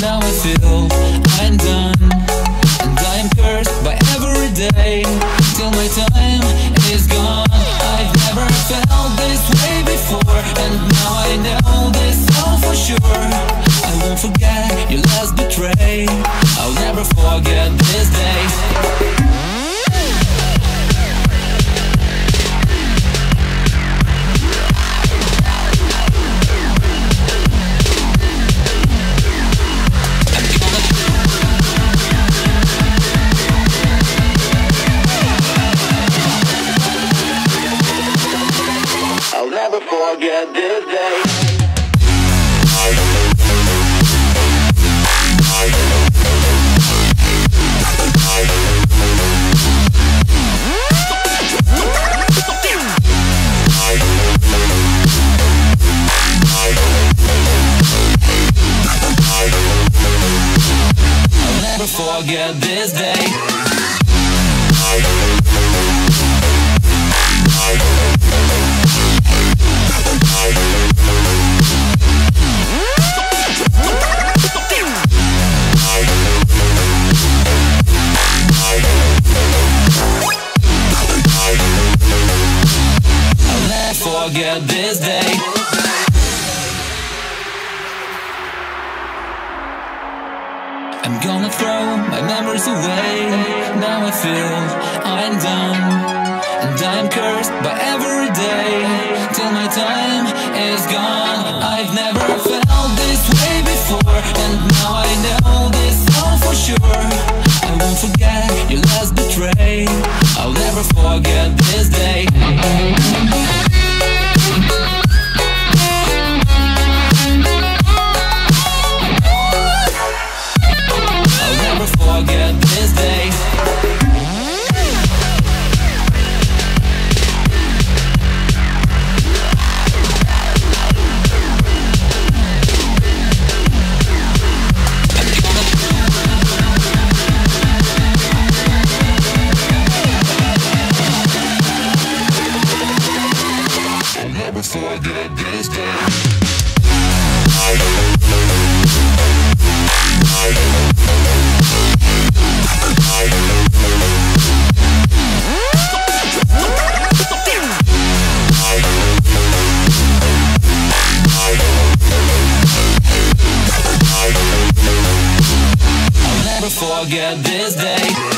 Now I feel I'm done And I am cursed by every day. Till my time is gone. I've never felt this way before And now I know this all for sure. I won't forget your last betrayal. Never forget this day. Forget this day. Forget this day. I'm gonna throw my memories away. Now I feel I'm done. And I'm cursed by every day. Till my time is gone. I've never I'll never forget this day. I'll this day.